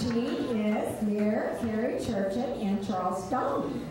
She is Mayor Carrie Tergin and Charles Stone.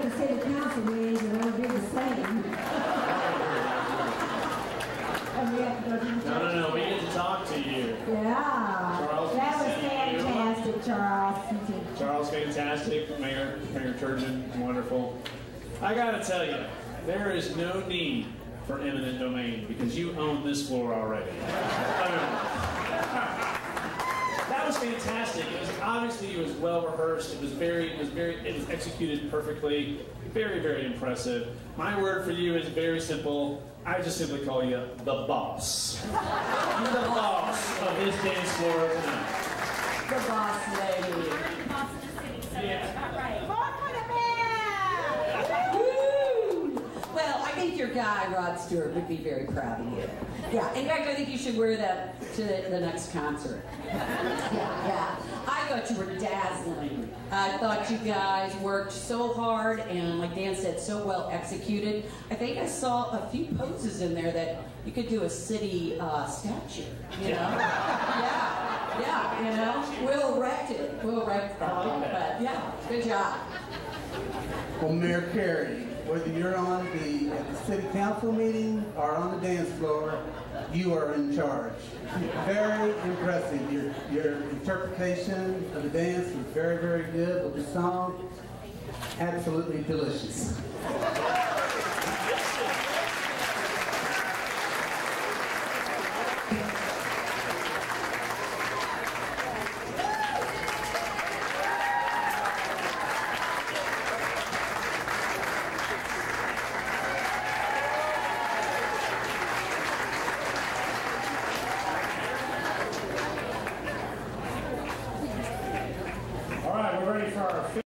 I don't the city council meetings are gonna be the same. And we have to go to the. No, no, no, we get to talk to you. Yeah, Charles, that was fantastic, Charles. Charles, fantastic. Mayor, Mayor Tergin, wonderful. I gotta tell you, there is no need for eminent domain because you own this floor already. Was fantastic. It was obviously it was well rehearsed. It was very, it was very, it was executed perfectly. Very, very impressive. My word for you is very simple. I just simply call you the boss. You're the boss of this dance floor tonight. The boss lady. Woo! Well, I think your guy, Rod Stewart, would be very proud of you. Yeah, in fact, I think you should wear that to the next concert. Yeah, yeah. I thought you were dazzling. I thought you guys worked so hard and, like Dan said, so well executed. I think I saw a few poses in there that you could do a city uh, statue, you know? Yeah. Yeah, you know, we'll erect it. We'll erect that. I like that. But yeah, good job. Well, Mayor Carrie, whether you're on the, at the city council meeting or on the dance floor, you are in charge. Very impressive. Your, your interpretation of the dance was very, very good with the song. Absolutely delicious.